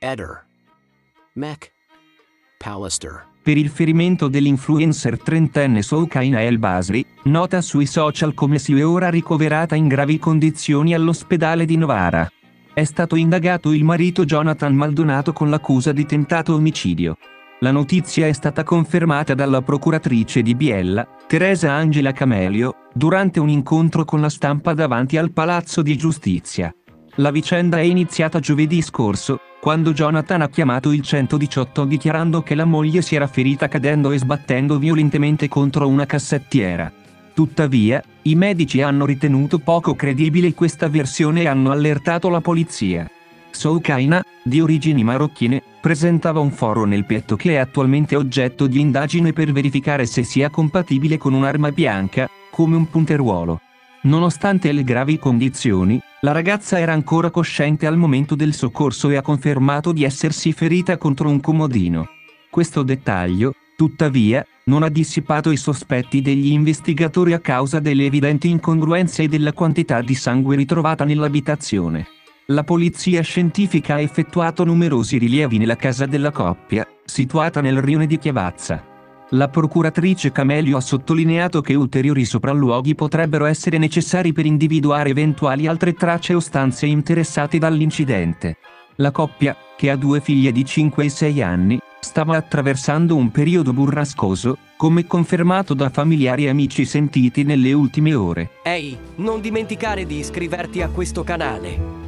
Eder. Mac. Pallister. Per il ferimento dell'influencer trentenne Soukaina El Basri, nota sui social come si è ora ricoverata in gravi condizioni all'ospedale di Novara. È stato indagato il marito Jonathan Maldonato con l'accusa di tentato omicidio. La notizia è stata confermata dalla procuratrice di Biella, Teresa Angela Camelio, durante un incontro con la stampa davanti al Palazzo di Giustizia. La vicenda è iniziata giovedì scorso, quando Jonathan ha chiamato il 118 dichiarando che la moglie si era ferita cadendo e sbattendo violentemente contro una cassettiera. Tuttavia, i medici hanno ritenuto poco credibile questa versione e hanno allertato la polizia. Soukaina, di origini marocchine, presentava un foro nel petto che è attualmente oggetto di indagine per verificare se sia compatibile con un'arma bianca, come un punteruolo. Nonostante le gravi condizioni, la ragazza era ancora cosciente al momento del soccorso e ha confermato di essersi ferita contro un comodino. Questo dettaglio, tuttavia, non ha dissipato i sospetti degli investigatori a causa delle evidenti incongruenze e della quantità di sangue ritrovata nell'abitazione. La polizia scientifica ha effettuato numerosi rilievi nella casa della coppia, situata nel rione di Chiavazza. La procuratrice Camelio ha sottolineato che ulteriori sopralluoghi potrebbero essere necessari per individuare eventuali altre tracce o stanze interessate dall'incidente. La coppia, che ha due figlie di 5 e 6 anni, stava attraversando un periodo burrascoso, come confermato da familiari e amici sentiti nelle ultime ore. Ehi, non dimenticare di iscriverti a questo canale.